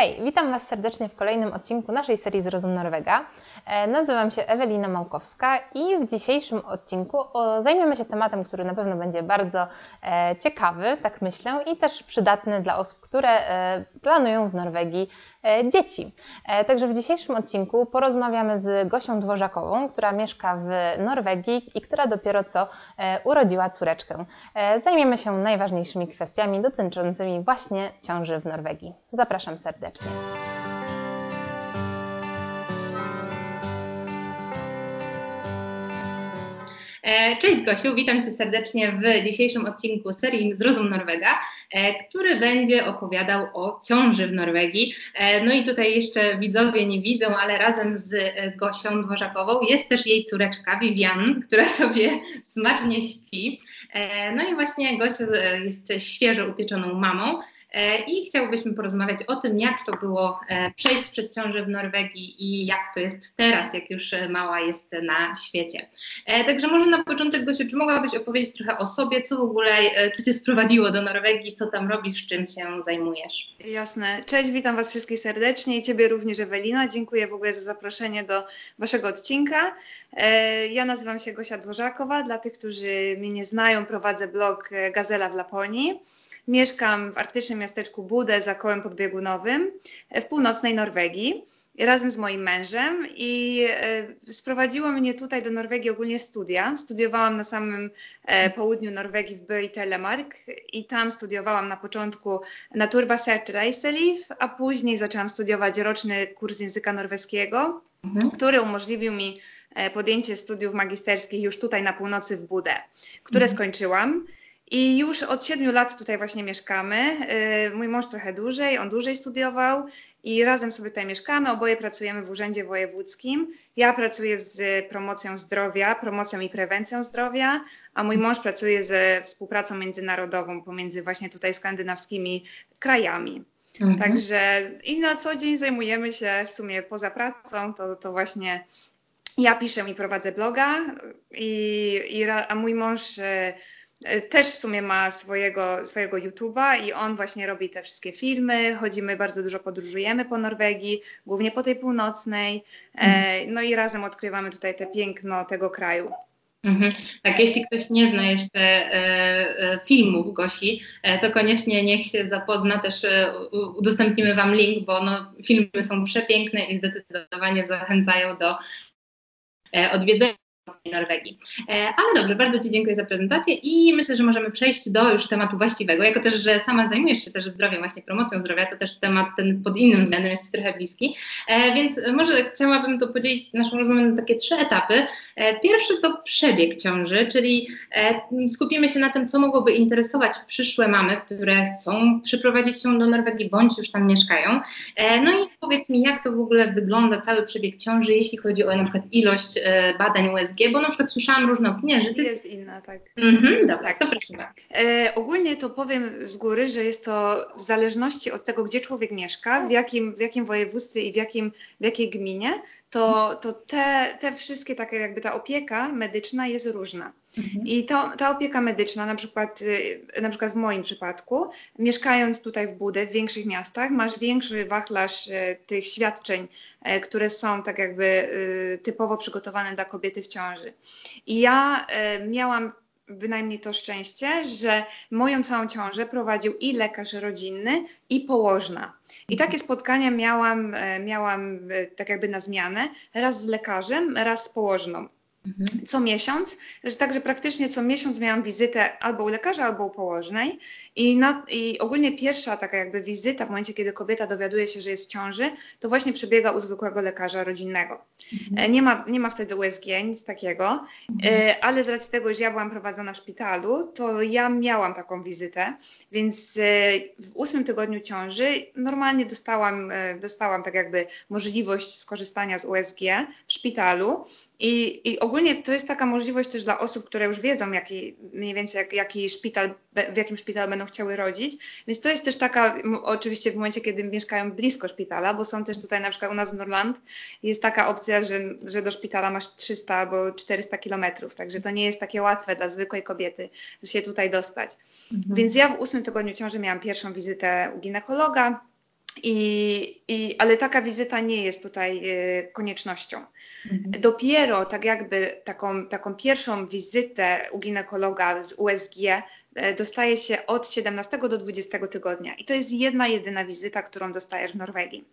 Hej, witam Was serdecznie w kolejnym odcinku naszej serii Zrozum Norwega. E, nazywam się Ewelina Małkowska i w dzisiejszym odcinku zajmiemy się tematem, który na pewno będzie bardzo e, ciekawy, tak myślę, i też przydatny dla osób, które e, planują w Norwegii dzieci. Także w dzisiejszym odcinku porozmawiamy z Gosią Dworzakową, która mieszka w Norwegii i która dopiero co urodziła córeczkę. Zajmiemy się najważniejszymi kwestiami dotyczącymi właśnie ciąży w Norwegii. Zapraszam serdecznie. Cześć Gosiu, witam Cię serdecznie w dzisiejszym odcinku serii Zrozum Norwega, e, który będzie opowiadał o ciąży w Norwegii. E, no i tutaj jeszcze widzowie nie widzą, ale razem z Gosią Dworzakową jest też jej córeczka Vivian, która sobie smacznie śpi. No i właśnie Gosia jest świeżo upieczoną mamą. E, i chciałbyśmy porozmawiać o tym, jak to było e, przejść przez ciążę w Norwegii i jak to jest teraz, jak już e, mała jest na świecie. Także może na początek, Gosiu, czy mogłabyś opowiedzieć trochę o sobie, co w ogóle, co Cię sprowadziło do Norwegii, co tam robisz, czym się zajmujesz? Jasne. Cześć, witam Was wszystkich serdecznie i Ciebie również, Ewelina. Dziękuję w ogóle za zaproszenie do Waszego odcinka. Ja nazywam się Gosia Dworzakowa. Dla tych, którzy mnie nie znają, prowadzę blog Gazela w Laponii. Mieszkam w arktycznym miasteczku Budę za kołem podbiegunowym w północnej Norwegii razem z moim mężem i e, sprowadziło mnie tutaj do Norwegii ogólnie studia. Studiowałam na samym e, południu Norwegii w i Telemark i tam studiowałam na początku Naturbasert Reiseliv, a później zaczęłam studiować roczny kurs języka norweskiego, mhm. który umożliwił mi e, podjęcie studiów magisterskich już tutaj na północy w Budę, które mhm. skończyłam. I już od siedmiu lat tutaj właśnie mieszkamy. Y, mój mąż trochę dłużej, on dłużej studiował i razem sobie tutaj mieszkamy. Oboje pracujemy w Urzędzie Wojewódzkim. Ja pracuję z promocją zdrowia, promocją i prewencją zdrowia, a mój mąż pracuje ze współpracą międzynarodową pomiędzy właśnie tutaj skandynawskimi krajami. Mhm. Także i na co dzień zajmujemy się w sumie poza pracą, to, to właśnie ja piszę i prowadzę bloga, i, i a mój mąż y, też w sumie ma swojego, swojego YouTube'a i on właśnie robi te wszystkie filmy. Chodzimy, bardzo dużo podróżujemy po Norwegii, głównie po tej północnej. Mhm. No i razem odkrywamy tutaj te piękno tego kraju. Mhm. Tak, jeśli ktoś nie zna jeszcze e, e, filmów Gosi, e, to koniecznie niech się zapozna, też e, udostępnimy Wam link, bo no, filmy są przepiękne i zdecydowanie zachęcają do e, odwiedzenia Norwegii. E, ale dobrze, bardzo Ci dziękuję za prezentację i myślę, że możemy przejść do już tematu właściwego. Jako też, że sama zajmujesz się też zdrowiem, właśnie promocją zdrowia, to też temat ten pod innym względem jest Ci trochę bliski. E, więc może chciałabym to podzielić naszą rozmowę na takie trzy etapy. E, pierwszy to przebieg ciąży, czyli skupimy się na tym, co mogłoby interesować przyszłe mamy, które chcą przeprowadzić się do Norwegii bądź już tam mieszkają. No i powiedz mi, jak to w ogóle wygląda cały przebieg ciąży, jeśli chodzi o na przykład ilość badań USG, bo na przykład słyszałam różne opinie, że ty... Jest inna, tak. Mhm, dobra, tak. to proszę. E, ogólnie to powiem z góry, że jest to w zależności od tego, gdzie człowiek mieszka, w jakim, w jakim województwie i w, jakim, w jakiej gminie, to, to te, te wszystkie takie jakby ta opieka medyczna jest różna. Mhm. I to, ta opieka medyczna, na przykład, y, na przykład w moim przypadku, mieszkając tutaj w Budę, w większych miastach, masz większy wachlarz y, tych świadczeń, y, które są tak jakby typowo przygotowane dla kobiety w ciąży. I ja miałam bynajmniej to szczęście, że moją całą ciążę prowadził i lekarz rodzinny, i położna. I takie spotkania miałam, miałam tak jakby na zmianę, raz z lekarzem, raz z położną. Mhm. co miesiąc, że także praktycznie co miesiąc miałam wizytę albo u lekarza, albo u położnej I, na, i ogólnie pierwsza taka jakby wizyta w momencie, kiedy kobieta dowiaduje się, że jest w ciąży, to właśnie przebiega u zwykłego lekarza rodzinnego. Mhm. E, nie, ma, nie ma wtedy USG, nic takiego, mhm. E, ale z racji tego, że ja byłam prowadzona w szpitalu, to ja miałam taką wizytę, więc e, w ósmym tygodniu ciąży normalnie dostałam, dostałam tak jakby możliwość skorzystania z USG w szpitalu i, I ogólnie to jest taka możliwość też dla osób, które już wiedzą, jaki, mniej więcej jak, jaki szpital, w jakim szpitalu będą chciały rodzić. Więc to jest też taka, oczywiście w momencie, kiedy mieszkają blisko szpitala, bo są też tutaj na przykład u nas w Norland jest taka opcja, że, że do szpitala masz 300 albo 400 kilometrów. Także to nie jest takie łatwe dla zwykłej kobiety, że się tutaj dostać. Mhm. Więc ja w ósmym tygodniu ciąży miałam pierwszą wizytę u ginekologa I, i, ale taka wizyta nie jest tutaj y, koniecznością. Mhm. Dopiero tak jakby taką, taką pierwszą wizytę u ginekologa z USG dostaje się od 17 do 20 tygodnia. I to jest jedna, jedyna wizyta, którą dostajesz w Norwegii.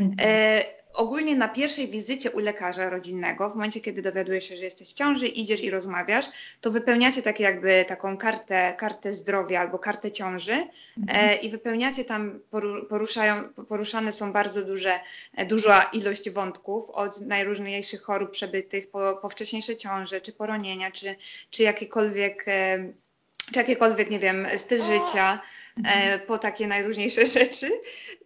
Mhm. E, ogólnie na pierwszej wizycie u lekarza rodzinnego, w momencie, kiedy dowiadujesz się, że jesteś w ciąży, idziesz i rozmawiasz, to wypełniacie takie jakby taką kartę, kartę zdrowia albo kartę ciąży e, Mhm. i wypełniacie tam, poru- poruszają, poruszane są bardzo duże, e, duża ilość wątków, od najróżniejszych chorób przebytych po, po wcześniejsze ciąże, czy poronienia, czy, czy jakiekolwiek... E, czy jakiekolwiek, nie wiem, styl życia, e, po takie najróżniejsze rzeczy.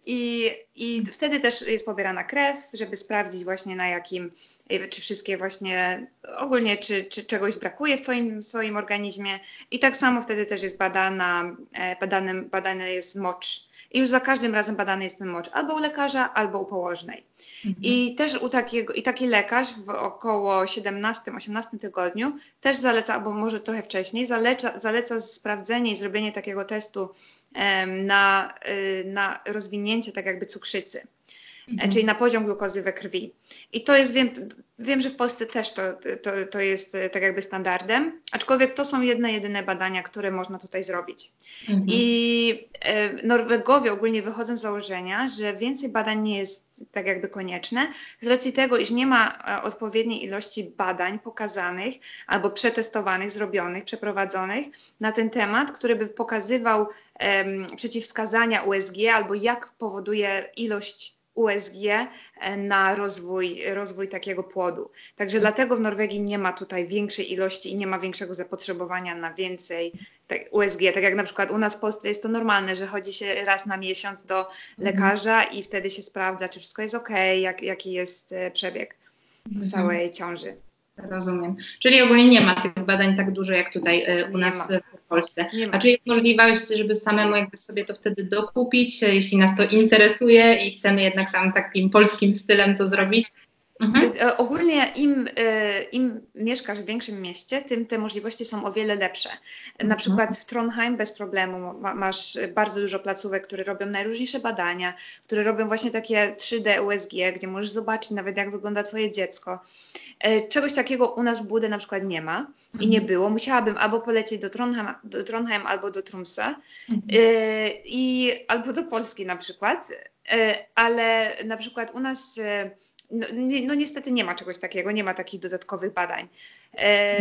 I, I wtedy też jest pobierana krew, żeby sprawdzić właśnie na jakim, e, czy wszystkie właśnie, ogólnie czy, czy czegoś brakuje w twoim, w twoim organizmie. I tak samo wtedy też jest badana, e, badany, badany jest mocz. I już za każdym razem badany jest ten mocz albo u lekarza, albo u położnej. Mhm. I też u takiego, i taki lekarz w około 17-18 tygodniu też zaleca, albo może trochę wcześniej, zaleca, zaleca sprawdzenie i zrobienie takiego testu em, na, y, na rozwinięcie tak jakby cukrzycy, Mhm. czyli na poziom glukozy we krwi. I to jest, wiem, wiem że w Polsce też to, to, to jest e, tak jakby standardem, aczkolwiek to są jedne, jedyne badania, które można tutaj zrobić. Mhm. I e, Norwegowie ogólnie wychodzą z założenia, że więcej badań nie jest tak jakby konieczne, z racji tego, iż nie ma e, odpowiedniej ilości badań pokazanych albo przetestowanych, zrobionych, przeprowadzonych na ten temat, który by pokazywał em, przeciwwskazania USG albo jak powoduje ilość USG e, na rozwój, rozwój takiego płodu. Także dlatego w Norwegii nie ma tutaj większej ilości i nie ma większego zapotrzebowania na więcej USG. Tak jak na przykład u nas w Polsce jest to normalne, że chodzi się raz na miesiąc do lekarza i wtedy się sprawdza, czy wszystko jest ok, jak, jaki jest e, przebieg Mhm. całej ciąży. Rozumiem. Czyli ogólnie nie ma tych badań tak dużo jak tutaj e, u nas ma. W Polsce. A czy jest możliwość, żeby samemu jakby sobie to wtedy dokupić, jeśli nas to interesuje i chcemy jednak tam takim polskim stylem to zrobić? Mhm. E, Ogólnie im, e, im mieszkasz w większym mieście, tym te możliwości są o wiele lepsze. Na Mhm. przykład w Trondheim bez problemu ma, masz bardzo dużo placówek, które robią najróżniejsze badania, które robią właśnie takie 3D USG, gdzie możesz zobaczyć nawet jak wygląda twoje dziecko. E, Czegoś takiego u nas w Budę na przykład nie ma i nie było. Musiałabym albo polecieć do Trondheim, do Trondheim albo do Tromsø Mhm. e, i albo do Polski na przykład, E, ale na przykład u nas e, no, no niestety nie ma czegoś takiego, nie ma takich dodatkowych badań.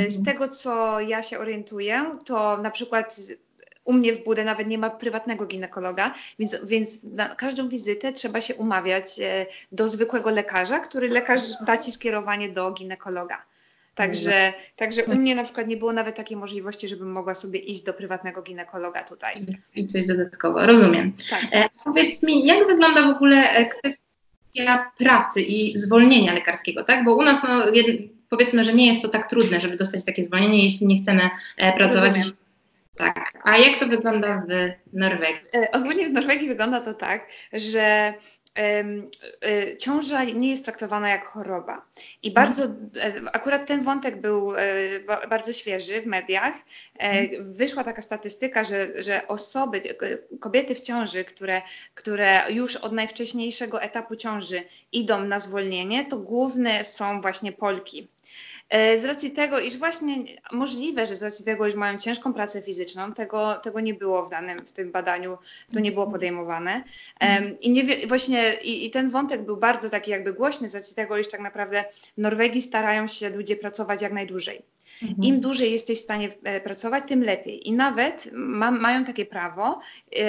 Z Mhm. tego co ja się orientuję, to na przykład u mnie w Budę nawet nie ma prywatnego ginekologa, więc, więc na każdą wizytę trzeba się umawiać do zwykłego lekarza, który lekarz da ci skierowanie do ginekologa. Także, także u mnie na przykład nie było nawet takiej możliwości, żebym mogła sobie iść do prywatnego ginekologa tutaj. I coś dodatkowo, rozumiem. Tak. E, powiedz mi, jak wygląda w ogóle e, kwestia pracy i zwolnienia lekarskiego, tak? Bo u nas, no, jed, powiedzmy, że nie jest to tak trudne, żeby dostać takie zwolnienie, jeśli nie chcemy e, pracować. Rozumiem. Tak. A jak to wygląda w Norwegii? E, Ogólnie w Norwegii wygląda to tak, że ciąża nie jest traktowana jak choroba. I bardzo, e, akurat ten wątek był e, ba- bardzo świeży w mediach. E, Wyszła taka statystyka, że, że osoby, e, kobiety w ciąży, które, które już od najwcześniejszego etapu ciąży idą na zwolnienie, to główne są właśnie Polki. E, Z racji tego, iż właśnie możliwe, że z racji tego, iż mają ciężką pracę fizyczną, tego, tego nie było w danym, w tym badaniu, to nie było podejmowane. Em, I nie właśnie i, i ten wątek był bardzo taki jakby głośny z racji tego, iż tak naprawdę w Norwegii starają się ludzie pracować jak najdłużej. Im dłużej jesteś w stanie e, pracować, tym lepiej. I nawet ma, mają takie prawo, e,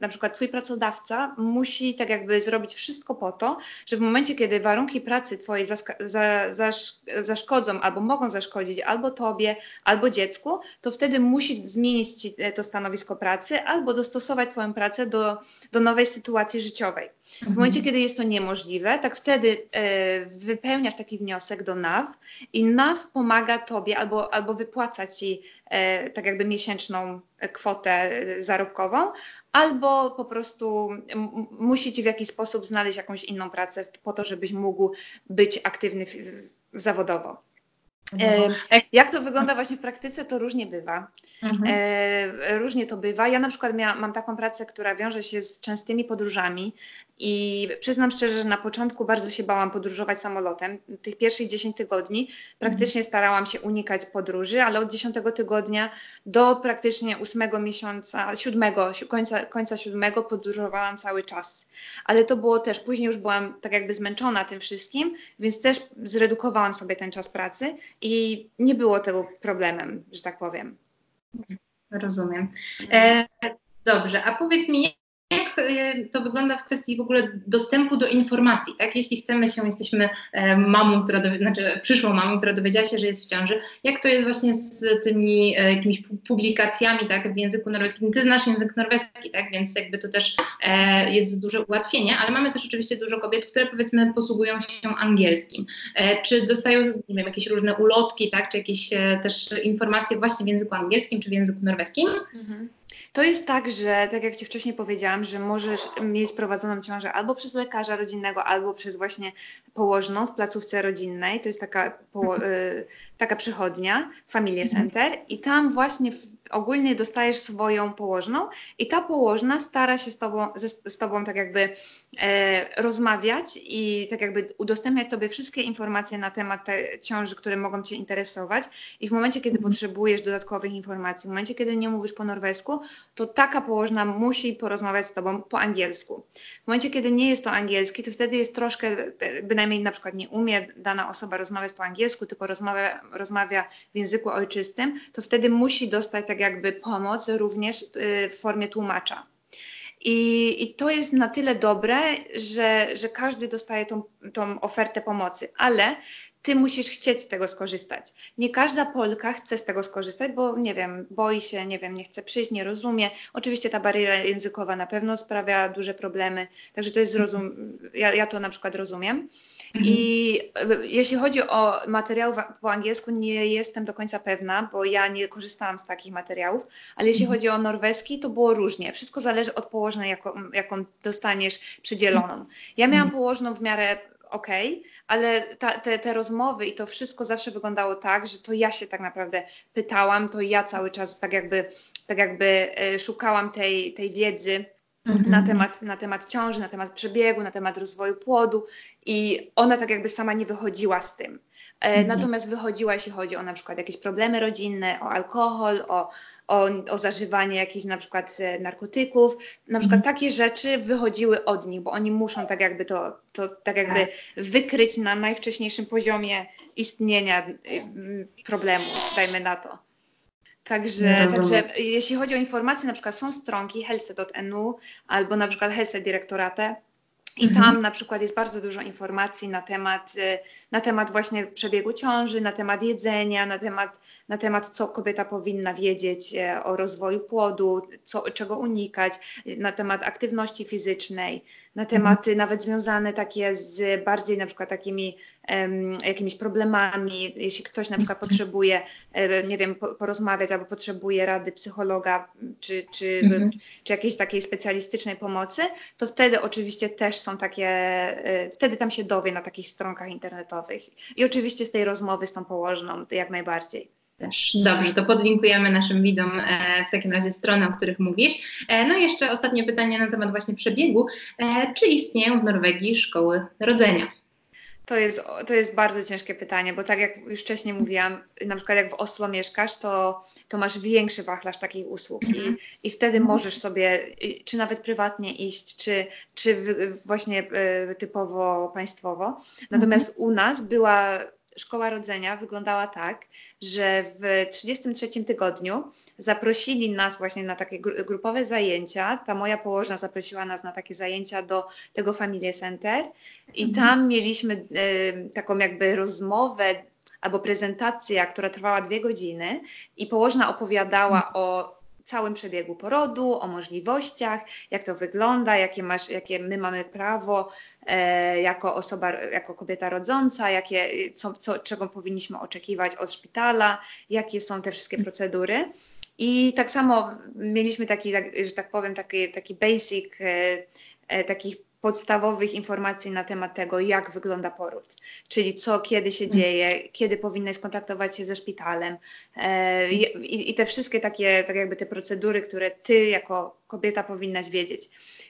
na przykład twój pracodawca musi tak jakby zrobić wszystko po to, że w momencie, kiedy warunki pracy twojej zaska- za, zasz, zaszkodzą albo mogą zaszkodzić albo tobie, albo dziecku, to wtedy musi zmienić ci e, to stanowisko pracy albo dostosować twoją pracę do, do nowej sytuacji życiowej. W momencie, kiedy jest to niemożliwe, tak wtedy e, wypełniasz taki wniosek do NAW i NAW pomaga tobie albo, albo wypłaca ci e, tak jakby miesięczną kwotę e, zarobkową, albo po prostu musi ci w jakiś sposób znaleźć jakąś inną pracę po to, żebyś mógł być aktywny w, w, zawodowo. E, jak to wygląda właśnie w praktyce, to różnie bywa. Mhm. E, różnie to bywa. Ja na przykład mam taką pracę, która wiąże się z częstymi podróżami i przyznam szczerze, że na początku bardzo się bałam podróżować samolotem. Tych pierwszych 10 tygodni praktycznie starałam się unikać podróży, ale od 10 tygodnia do praktycznie 8 miesiąca, 7, końca, końca 7 podróżowałam cały czas. Ale to było też, później już byłam tak jakby zmęczona tym wszystkim, więc też zredukowałam sobie ten czas pracy i nie było tego problemem, że tak powiem. Rozumiem. E, dobrze, a powiedz mi, e, to wygląda w kwestii w ogóle dostępu do informacji, tak? Jeśli chcemy się, jesteśmy e, mamą, która, znaczy przyszłą mamą, która dowiedziała się, że jest w ciąży, jak to jest właśnie z tymi e, jakimiś publikacjami, tak, w języku norweskim? Ty znasz język norweski, tak, więc jakby to też e, jest duże ułatwienie, ale mamy też oczywiście dużo kobiet, które powiedzmy posługują się angielskim. Czy dostają, nie wiem, jakieś różne ulotki, tak, czy jakieś też informacje właśnie w języku angielskim, czy w języku norweskim? Mhm. To jest tak, że tak jak Ci wcześniej powiedziałam, że możesz mieć prowadzoną ciążę albo przez lekarza rodzinnego, albo przez właśnie położną w placówce rodzinnej. To jest taka, y, taka przychodnia, Family. Center i tam właśnie w, ogólnie dostajesz swoją położną i ta położna stara się z Tobą, ze, z tobą tak jakby e, rozmawiać i tak jakby udostępniać Tobie wszystkie informacje na temat tej ciąży, które mogą Cię interesować i w momencie, kiedy mhm. potrzebujesz dodatkowych informacji, w momencie, kiedy nie mówisz po norwesku, to taka położna musi porozmawiać z Tobą po angielsku. W momencie, kiedy nie jest to angielski, to wtedy jest troszkę, bynajmniej na przykład nie umie dana osoba rozmawiać po angielsku, tylko rozmawia, rozmawia w języku ojczystym, to wtedy musi dostać tak jakby pomoc również y, w formie tłumacza. I, I, to jest na tyle dobre, że, że każdy dostaje tą, tą ofertę pomocy, ale ty musisz chcieć z tego skorzystać. Nie każda Polka chce z tego skorzystać, bo nie wiem, boi się, nie wiem, nie chce przyjść, nie rozumie. Oczywiście ta bariera językowa na pewno sprawia duże problemy, także to jest zrozum, ja, ja to na przykład rozumiem. Mhm. I e, jeśli chodzi o materiał po angielsku, nie jestem do końca pewna, bo ja nie korzystałam z takich materiałów, ale jeśli mhm. chodzi o norweski, to było różnie. Wszystko zależy od położnej, jaką, jaką dostaniesz przydzieloną. Ja miałam mhm. położną w miarę ok, ale ta, te, te rozmowy i to wszystko zawsze wyglądało tak, że to ja się tak naprawdę pytałam, to ja cały czas tak jakby, tak jakby e, szukałam tej, tej wiedzy mhm. na, temat, na temat ciąży, na temat przebiegu, na temat rozwoju płodu i ona tak jakby sama nie wychodziła z tym. E, mhm. Natomiast wychodziła, jeśli chodzi o na przykład jakieś problemy rodzinne, o alkohol, o, o, o zażywanie jakichś na przykład e, narkotyków. Na przykład mhm. takie rzeczy wychodziły od nich, bo oni muszą tak jakby to, to tak jakby tak. wykryć na najwcześniejszym poziomie istnienia y, problemu, dajmy na to. Także, także jeśli chodzi o informacje, na przykład są stronki helse.nu albo na przykład Helse Direktorate, i mhm. tam na przykład jest bardzo dużo informacji na temat, y, na temat właśnie przebiegu ciąży, na temat jedzenia, na temat, na temat co kobieta powinna wiedzieć e, o rozwoju płodu, co, czego unikać, na temat aktywności fizycznej, na mhm. tematy mhm. nawet związane takie z bardziej na przykład takimi um, jakimiś problemami, jeśli ktoś na przykład potrzebuje, e, nie wiem, porozmawiać albo potrzebuje rady psychologa czy, czy, mhm. czy jakiejś takiej specjalistycznej pomocy, to wtedy oczywiście też są takie, e, wtedy tam się dowie na takich stronkach internetowych. I oczywiście z tej rozmowy z tą położną jak najbardziej. Też. Dobrze, to podlinkujemy naszym widzom e, w takim razie strony, o których mówisz. No i jeszcze ostatnie pytanie na temat właśnie przebiegu. Czy istnieją w Norwegii szkoły rodzenia? To jest, to jest bardzo ciężkie pytanie, bo tak jak już wcześniej mówiłam, na przykład jak w Oslo mieszkasz, to, to masz większy wachlarz takich usług i, mhm. i wtedy mhm. możesz sobie, czy nawet prywatnie iść, czy, czy właśnie e, typowo państwowo. Natomiast u nas była szkoła rodzenia wyglądała tak, że w 33 tygodniu zaprosili nas właśnie na takie grupowe zajęcia. Ta moja położna zaprosiła nas na takie zajęcia do tego Family Center i mhm. tam mieliśmy y, taką jakby rozmowę albo prezentację, która trwała dwie godziny i położna opowiadała mhm. o całym przebiegu porodu, o możliwościach, jak to wygląda, jakie, masz, jakie my mamy prawo e, jako osoba, jako kobieta rodząca, jakie, co, co, czego powinniśmy oczekiwać od szpitala, jakie są te wszystkie procedury. I tak samo mieliśmy taki, tak, że tak powiem, taki, taki basic e, e, takich podstawowych informacji na temat tego, jak wygląda poród, czyli co, kiedy się dzieje, kiedy powinnaś skontaktować się ze szpitalem. E, i, i, te wszystkie takie, tak jakby te procedury, które ty jako kobieta powinnaś wiedzieć.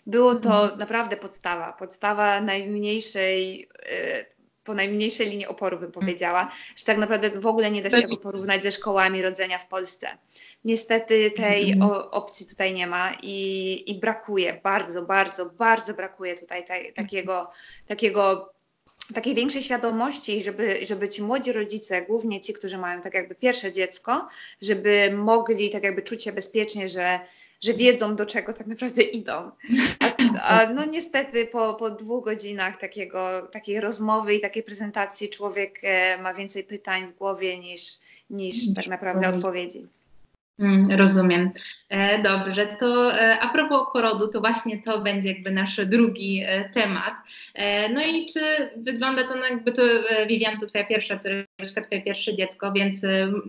Było to mhm. naprawdę podstawa, podstawa najmniejszej e, po najmniejszej linii oporu bym powiedziała, że tak naprawdę w ogóle nie da się tego porównać ze szkołami rodzenia w Polsce. Niestety tej mhm. opcji tutaj nie ma i, i brakuje, bardzo, bardzo, bardzo brakuje tutaj takiego, takiego takiej większej świadomości, żeby, żeby ci młodzi rodzice, głównie ci, którzy mają tak jakby pierwsze dziecko, żeby mogli tak jakby czuć się bezpiecznie, że że wiedzą, do czego tak naprawdę idą. A, a no niestety po, po dwóch godzinach takiego, takiej rozmowy i takiej prezentacji człowiek e, ma więcej pytań w głowie niż, niż tak naprawdę odpowiedzi. Mm, rozumiem. E, dobrze, to e, a propos porodu, to właśnie to będzie jakby nasz drugi e, temat. No i czy wygląda to, no jakby to Vivian, to twoja pierwsza córeczka, twoje pierwsze dziecko, więc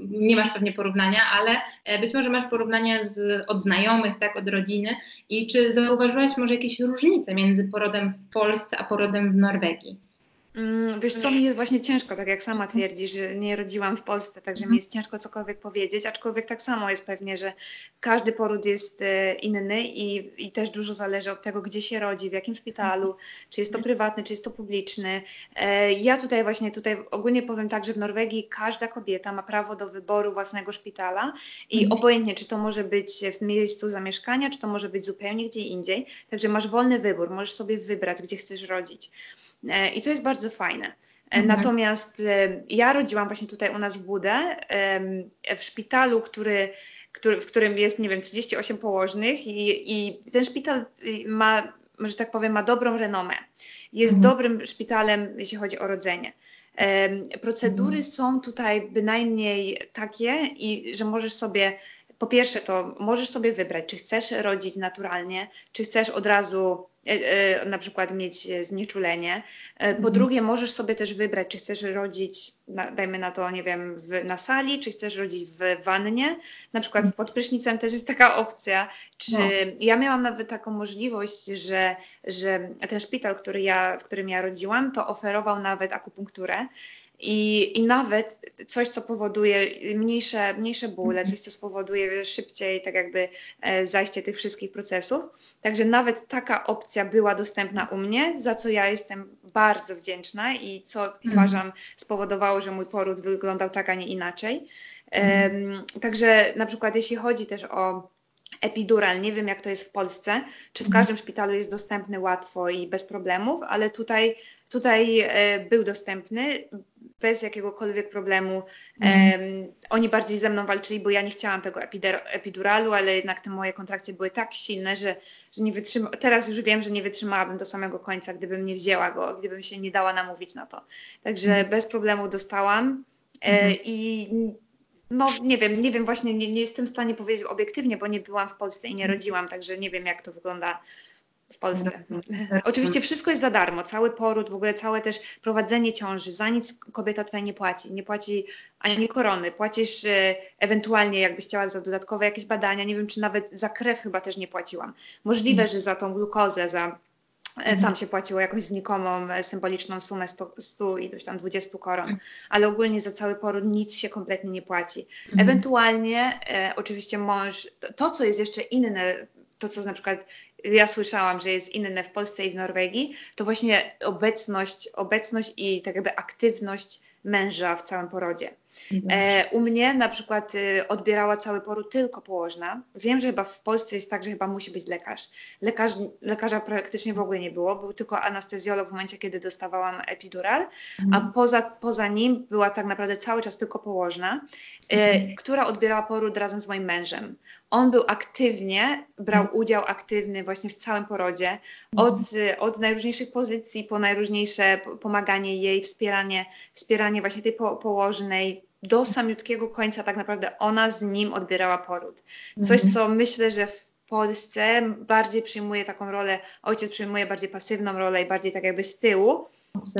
nie masz pewnie porównania, ale być może masz porównania z, od znajomych, tak, od rodziny i czy zauważyłaś może jakieś różnice między porodem w Polsce a porodem w Norwegii? Mm, wiesz co, mi jest właśnie ciężko, tak jak sama twierdzi, że nie rodziłam w Polsce, także mi jest ciężko cokolwiek powiedzieć, aczkolwiek tak samo jest pewnie, że każdy poród jest e, inny i, i też dużo zależy od tego, gdzie się rodzi, w jakim szpitalu, czy jest to prywatny, czy jest to publiczny. E, ja tutaj właśnie, tutaj ogólnie powiem tak, że w Norwegii każda kobieta ma prawo do wyboru własnego szpitala i mhm. obojętnie, czy to może być w miejscu zamieszkania, czy to może być zupełnie gdzie indziej, także masz wolny wybór, możesz sobie wybrać, gdzie chcesz rodzić. E, I to jest bardzo fajne. E, mhm. Natomiast e, ja rodziłam właśnie tutaj u nas w Budę, w szpitalu, który, który, w którym jest, nie wiem, 38 położnych i, i ten szpital ma, że tak powiem, ma dobrą renomę. Jest mhm. dobrym szpitalem, jeśli chodzi o rodzenie. Procedury mhm. są tutaj bynajmniej takie, i że możesz sobie po pierwsze, to możesz sobie wybrać, czy chcesz rodzić naturalnie, czy chcesz od razu na przykład mieć znieczulenie. E, po mhm. drugie, możesz sobie też wybrać, czy chcesz rodzić, dajmy na to, nie wiem, w, na sali, czy chcesz rodzić w wannie. Na przykład mhm. pod prysznicem też jest taka opcja. Czy no. ja miałam nawet taką możliwość, że, że ten szpital, który ja, w którym ja rodziłam, to oferował nawet akupunkturę. I, I nawet coś, co powoduje mniejsze, mniejsze bóle, coś, co spowoduje szybciej tak jakby e, zajście tych wszystkich procesów. Także nawet taka opcja była dostępna u mnie, za co ja jestem bardzo wdzięczna i co mhm. uważam spowodowało, że mój poród wyglądał tak, a nie inaczej. Mhm. także na przykład jeśli chodzi też o epidural. Nie wiem, jak to jest w Polsce, czy w mhm. każdym szpitalu jest dostępny łatwo i bez problemów, ale tutaj, tutaj e, był dostępny bez jakiegokolwiek problemu. Mhm. Um, oni bardziej ze mną walczyli, bo ja nie chciałam tego epiduralu, ale jednak te moje kontrakcje były tak silne, że, że nie wytrzyma. Teraz już wiem, że nie wytrzymałabym do samego końca, gdybym nie wzięła go, gdybym się nie dała namówić na to. Także mhm. bez problemu dostałam. Mhm. I no nie wiem, nie wiem, właśnie nie, nie, jestem w stanie powiedzieć obiektywnie, bo nie byłam w Polsce i nie mhm. rodziłam, także nie wiem, jak to wygląda w Polsce. Mhm. Oczywiście wszystko jest za darmo, cały poród, w ogóle całe też prowadzenie ciąży, za nic kobieta tutaj nie płaci, nie płaci ani korony, płacisz e, ewentualnie jakbyś chciała za dodatkowe jakieś badania, nie wiem, czy nawet za krew chyba też nie płaciłam. Możliwe, mhm. że za tą glukozę, za E, tam się płaciło jakąś znikomą, e, symboliczną sumę 100, 100 iluś tam 20 koron, ale ogólnie za cały poród nic się kompletnie nie płaci. Mhm. Ewentualnie e, oczywiście mąż, to, to co jest jeszcze inne, to co na przykład ja słyszałam, że jest inne w Polsce i w Norwegii, to właśnie obecność, obecność i tak jakby aktywność męża w całym porodzie. Mhm. E, u mnie na przykład y, odbierała cały poród tylko położna. Wiem, że chyba w Polsce jest tak, że chyba musi być lekarz. lekarz. Lekarza praktycznie w ogóle nie było, był tylko anestezjolog w momencie, kiedy dostawałam epidural, mhm. a poza, poza nim była tak naprawdę cały czas tylko położna, e, mhm. która odbierała poród razem z moim mężem. On był aktywnie, brał mhm. udział aktywny właśnie w całym porodzie, od, mhm. od najróżniejszych pozycji po najróżniejsze pomaganie jej, wspieranie, wspieranie właśnie tej po, położnej, do samiutkiego końca tak naprawdę ona z nim odbierała poród. Coś, mhm. co myślę, że w Polsce bardziej przyjmuje taką rolę, ojciec przyjmuje bardziej pasywną rolę i bardziej tak jakby z tyłu,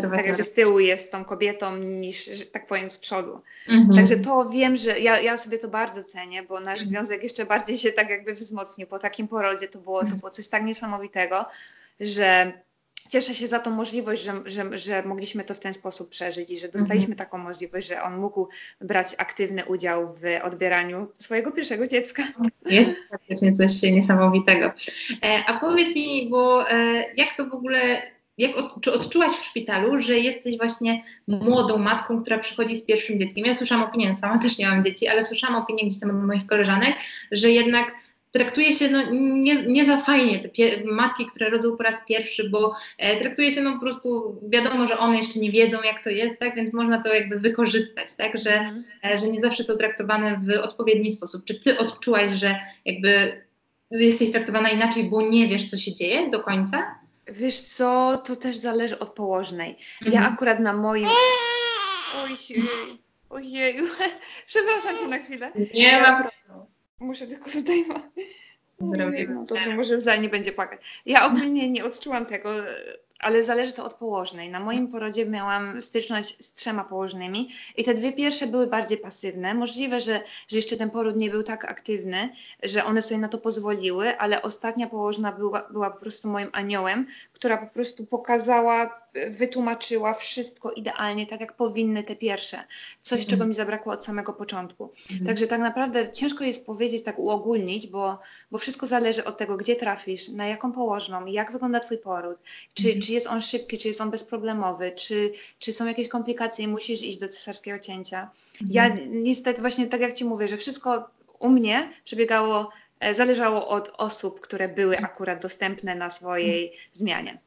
tak jakby z tyłu jest tą kobietą niż, tak powiem, z przodu. Mhm. Także to wiem, że ja, ja sobie to bardzo cenię, bo nasz mhm. związek jeszcze bardziej się tak jakby wzmocnił. Po takim porodzie to było, to było coś tak niesamowitego, że cieszę się za tą możliwość, że, że, że mogliśmy to w ten sposób przeżyć i że dostaliśmy taką możliwość, że on mógł brać aktywny udział w odbieraniu swojego pierwszego dziecka. Jest faktycznie coś niesamowitego. E, a powiedz mi, bo e, jak to w ogóle jak od, czy odczułaś w szpitalu, że jesteś właśnie młodą matką, która przychodzi z pierwszym dzieckiem? Ja słyszałam opinię, sama też nie mam dzieci, ale słyszałam opinię gdzieś tam od moich koleżanek, że jednak traktuje się no, nie, nie za fajnie te matki, które rodzą po raz pierwszy, bo e, traktuje się no po prostu, wiadomo, że one jeszcze nie wiedzą jak to jest, tak, więc można to jakby wykorzystać, tak, że, mhm. e, że nie zawsze są traktowane w odpowiedni sposób. Czy ty odczułaś, że jakby jesteś traktowana inaczej, bo nie wiesz, co się dzieje do końca? Wiesz co, to też zależy od położnej. Mhm. Ja akurat na moim... Ojej, ojeju, przepraszam cię na chwilę. Nie ma problemu. Muszę tylko tutaj... No dobrze, może już dalej nie będzie płakać. Ja ogólnie nie odczułam tego, ale zależy to od położnej. Na moim porodzie miałam styczność z trzema położnymi i te dwie pierwsze były bardziej pasywne. Możliwe, że, że jeszcze ten poród nie był tak aktywny, że one sobie na to pozwoliły, ale ostatnia położna była, była po prostu moim aniołem, która po prostu pokazała wytłumaczyła wszystko idealnie, tak jak powinny te pierwsze. Coś, czego mi zabrakło od samego początku. Mhm. Także tak naprawdę ciężko jest powiedzieć, tak uogólnić, bo, bo wszystko zależy od tego, gdzie trafisz, na jaką położną, jak wygląda Twój poród, czy, mhm. czy jest on szybki, czy jest on bezproblemowy, czy, czy są jakieś komplikacje i musisz iść do cesarskiego cięcia. Ja mhm. niestety właśnie tak jak Ci mówię, że wszystko u mnie przebiegało, e, zależało od osób, które były akurat dostępne na swojej zmianie.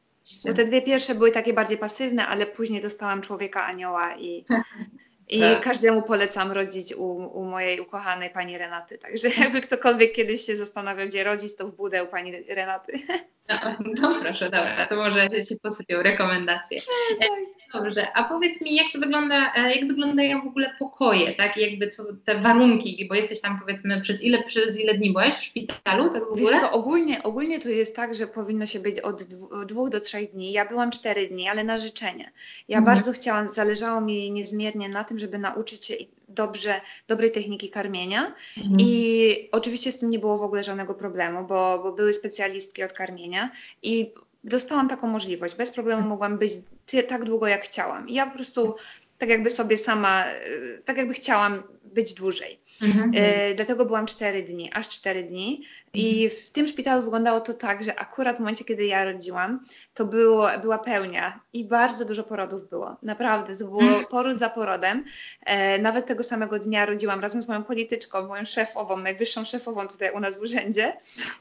Bo te dwie pierwsze były takie bardziej pasywne, ale później dostałam człowieka anioła i, i tak. każdemu polecam rodzić u, u mojej ukochanej pani Renaty. Także jakby ktokolwiek kiedyś się zastanawiał, gdzie rodzić, to w budę u pani Renaty. No, no proszę, dobra, to może się posypią rekomendacje. No, tak. Dobrze, a powiedz mi, jak to wygląda, e, jak wyglądają w ogóle pokoje, tak? Jakby te warunki, bo jesteś tam powiedzmy przez ile, przez ile dni byłeś w szpitalu, tak w ogóle? Wiesz co, ogólnie, ogólnie to jest tak, że powinno się być od dwóch do trzech dni. Ja byłam cztery dni, ale na życzenie. Ja mhm. bardzo chciałam, zależało mi niezmiernie na tym, żeby nauczyć się dobrze, dobrej techniki karmienia mhm. i oczywiście z tym nie było w ogóle żadnego problemu, bo, bo były specjalistki od karmienia i dostałam taką możliwość. Bez problemu mogłam być tak długo, jak chciałam. I ja po prostu tak jakby sobie sama, e, tak jakby chciałam być dłużej. Mhm. E, dlatego byłam 4 dni, aż 4 dni. I w tym szpitalu wyglądało to tak, że akurat w momencie, kiedy ja rodziłam, to było, była pełnia i bardzo dużo porodów było. Naprawdę, to było mhm. poród za porodem. E, nawet tego samego dnia rodziłam razem z moją polityczką, moją szefową, najwyższą szefową tutaj u nas w urzędzie.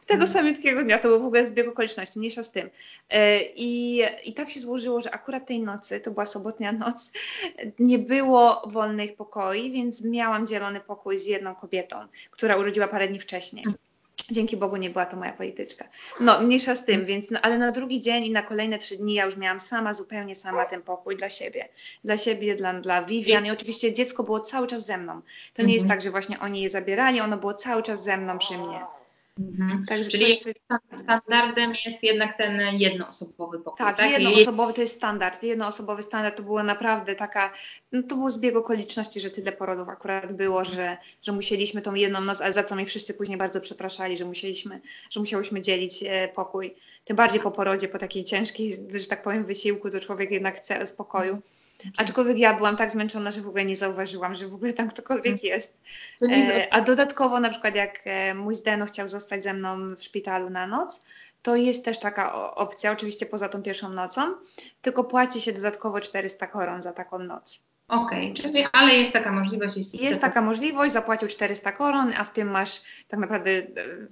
Tego mhm. samego dnia, to był w ogóle zbieg okoliczności, mniejsza z tym. E, i, I tak się złożyło, że akurat tej nocy, to była sobotnia noc, nie było wolnych pokoi, więc miałam dzielony pokój z jedną kobietą, która urodziła parę dni wcześniej. Dzięki Bogu nie była to moja polityczka. No, mniejsza z tym, więc, no, ale na drugi dzień i na kolejne trzy dni ja już miałam sama, zupełnie sama ten pokój dla siebie. Dla siebie, dla, dla Vivian i oczywiście dziecko było cały czas ze mną. To nie mhm. jest tak, że właśnie oni je zabierali, ono było cały czas ze mną przy mnie. Mhm. Także Czyli coś, standardem jest jednak ten jednoosobowy pokój. Tak, tak? jednoosobowy to jest standard. Jednoosobowy standard to było naprawdę taka, no to był zbieg okoliczności, że tyle porodów akurat było, że, że musieliśmy tą jedną noc, ale za co mi wszyscy później bardzo przepraszali, że musieliśmy, że musiałyśmy dzielić e, pokój. Tym bardziej po porodzie, po takiej ciężkiej, że tak powiem, wysiłku, to człowiek jednak chce spokoju. Aczkolwiek ja byłam tak zmęczona, że w ogóle nie zauważyłam, że w ogóle tam ktokolwiek mm. jest. E, a dodatkowo na przykład jak e, mój Zdeno chciał zostać ze mną w szpitalu na noc, to jest też taka opcja, oczywiście poza tą pierwszą nocą, tylko płaci się dodatkowo 400 koron za taką noc. Okej, okay, czyli ale jest taka możliwość. Jeśli jest taka możliwość, zapłacił 400 koron, a w tym masz tak naprawdę,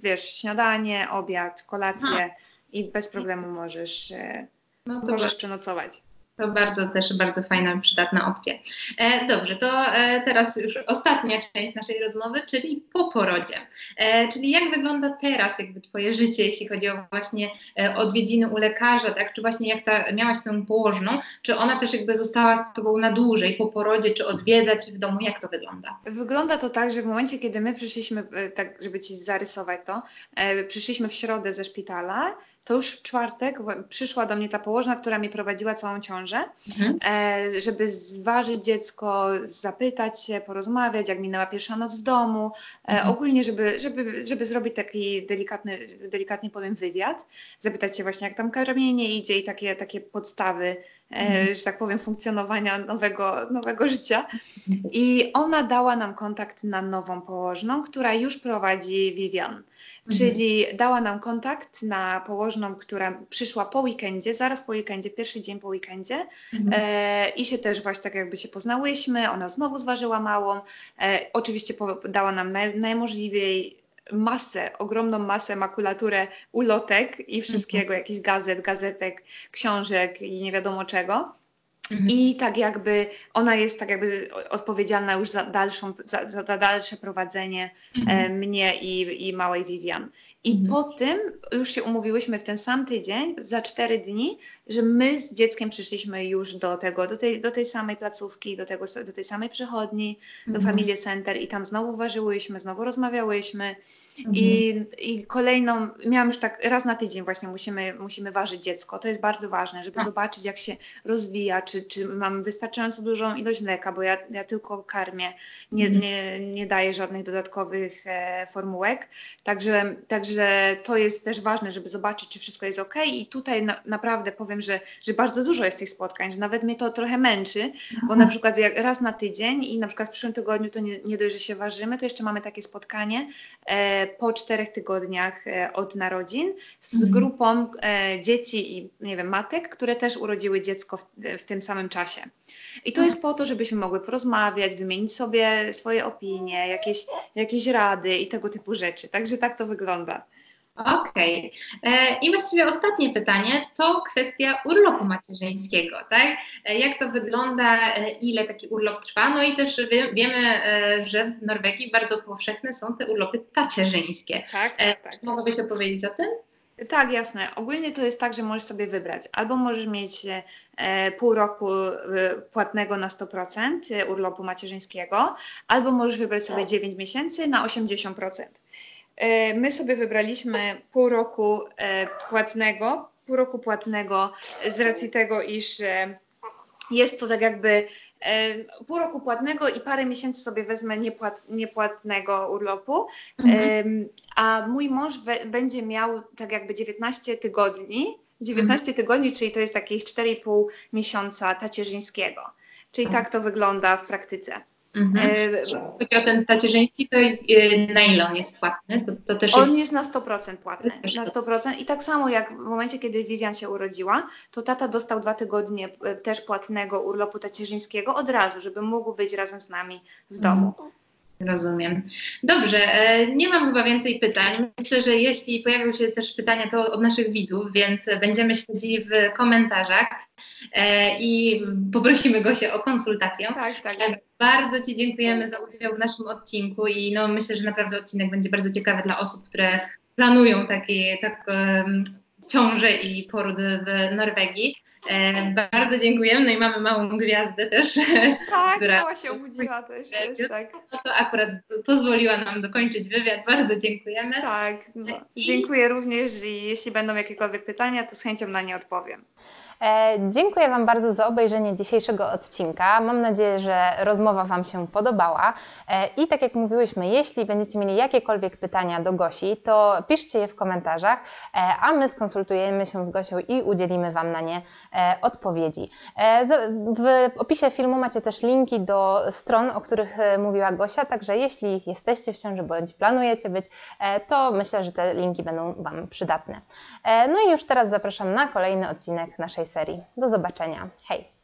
wiesz, śniadanie, obiad, kolację i bez problemu możesz, e, no możesz przenocować. To bardzo też bardzo fajna, przydatna opcja. E, dobrze, to e, teraz już ostatnia część naszej rozmowy, czyli po porodzie. E, czyli jak wygląda teraz jakby Twoje życie, jeśli chodzi o właśnie e, odwiedziny u lekarza, tak? Czy właśnie jak ta, miałaś tę położną, czy ona też jakby została z Tobą na dłużej po porodzie, czy odwiedzać w domu, jak to wygląda? Wygląda to tak, że w momencie, kiedy my przyszliśmy, e, tak żeby Ci zarysować to, e, przyszliśmy w środę ze szpitala, to już w czwartek przyszła do mnie ta położna, która mi prowadziła całą ciążę, mhm. E, żeby zważyć dziecko, zapytać się, porozmawiać, jak minęła pierwsza noc w domu, e, mhm. ogólnie, żeby, żeby, żeby zrobić taki delikatny, delikatnie powiem wywiad, zapytać się właśnie, jak tam karmienie idzie i takie, takie podstawy Mhm. że tak powiem, funkcjonowania nowego, nowego życia. I ona dała nam kontakt na nową położną, która już prowadzi Vivian. Mhm. Czyli dała nam kontakt na położną, która przyszła po weekendzie, zaraz po weekendzie, pierwszy dzień po weekendzie mhm. e, i się też właśnie tak jakby się poznałyśmy, ona znowu zważyła małą, e, oczywiście dała nam naj, najmożliwiej masę, ogromną masę, makulaturę ulotek i wszystkiego, mhm. jakichś gazet, gazetek, książek i nie wiadomo czego. Mhm. I tak jakby ona jest tak jakby odpowiedzialna już za, dalszą, za, za dalsze prowadzenie mhm. e, mnie i, i małej Vivian. I mhm. po tym już się umówiłyśmy w ten sam tydzień, za cztery dni, że my z dzieckiem przyszliśmy już do tego, do tej, do tej samej placówki, do, tego, do tej samej przychodni, do mhm. Family Center i tam znowu ważyłyśmy, znowu rozmawiałyśmy. Mhm. I, I kolejną, miałam już tak raz na tydzień właśnie musimy, musimy ważyć dziecko. To jest bardzo ważne, żeby tak. zobaczyć jak się rozwija, czy, czy mam wystarczająco dużą ilość mleka, bo ja, ja tylko karmię, nie, mhm. nie, nie daję żadnych dodatkowych e, formułek. Także, także to jest też ważne, żeby zobaczyć, czy wszystko jest ok. I tutaj na, naprawdę powiem, że, że bardzo dużo jest tych spotkań, że nawet mnie to trochę męczy, bo na przykład jak raz na tydzień i na przykład w przyszłym tygodniu to nie, nie dość, że się ważymy, to jeszcze mamy takie spotkanie e, po czterech tygodniach e, od narodzin z mhm. grupą e, dzieci i nie wiem, matek, które też urodziły dziecko w, w tym samym czasie. I to jest po to, żebyśmy mogły porozmawiać, wymienić sobie swoje opinie, jakieś, jakieś rady i tego typu rzeczy. Także tak to wygląda. Okej. Okay. E, I właściwie ostatnie pytanie to kwestia urlopu macierzyńskiego, tak? E, jak to wygląda, e, ile taki urlop trwa? No i też wie, wiemy, że w Norwegii bardzo powszechne są te urlopy tacierzyńskie. Tak, tak, tak. Mogłabyś opowiedzieć o tym? Tak, jasne. Ogólnie to jest tak, że możesz sobie wybrać. Albo możesz mieć e, pół roku e, płatnego na 100% urlopu macierzyńskiego, albo możesz wybrać sobie 9 miesięcy na 80%. E, my sobie wybraliśmy pół roku e, płatnego, pół roku płatnego z racji tego, iż e, jest to tak jakby pół roku płatnego i parę miesięcy sobie wezmę niepłat, niepłatnego urlopu, mhm. a mój mąż we, będzie miał tak jakby 19 tygodni, 19 mhm. tygodni, czyli to jest jakieś 4,5 miesiąca tacierzyńskiego. Czyli mhm. tak to wygląda w praktyce. Mhm. E, chodzi o ten tacierzyński, to e, na ile on jest płatny? To, to też on jest... jest na 100% płatny. Na 100%. I tak samo jak w momencie, kiedy Vivian się urodziła, to tata dostał dwa tygodnie e, też płatnego urlopu tacierzyńskiego od razu, żeby mógł być razem z nami w domu. Mhm. Rozumiem. Dobrze, nie mam chyba więcej pytań. Myślę, że jeśli pojawią się też pytania, to od naszych widzów, więc będziemy śledzili w komentarzach i poprosimy go się o konsultację. Tak, tak. Bardzo Ci dziękujemy za udział w naszym odcinku i no, myślę, że naprawdę odcinek będzie bardzo ciekawy dla osób, które planują takie, tak, ciążę i poród w Norwegii. E, bardzo dziękujemy. No i mamy małą gwiazdę też. Tak, która się obudziła też. też tak. No to akurat pozwoliła nam dokończyć wywiad. Bardzo dziękujemy. Tak, no. I... dziękuję również i jeśli będą jakiekolwiek pytania, to z chęcią na nie odpowiem. E, dziękuję Wam bardzo za obejrzenie dzisiejszego odcinka. Mam nadzieję, że rozmowa Wam się podobała. E, I tak jak mówiłyśmy, jeśli będziecie mieli jakiekolwiek pytania do Gosi, to piszcie je w komentarzach, e, a my skonsultujemy się z Gosią i udzielimy Wam na nie odpowiedzi. W opisie filmu macie też linki do stron, o których mówiła Gosia, także jeśli jesteście w ciąży bądź planujecie być, to myślę, że te linki będą Wam przydatne. No i już teraz zapraszam na kolejny odcinek naszej serii. Do zobaczenia. Hej!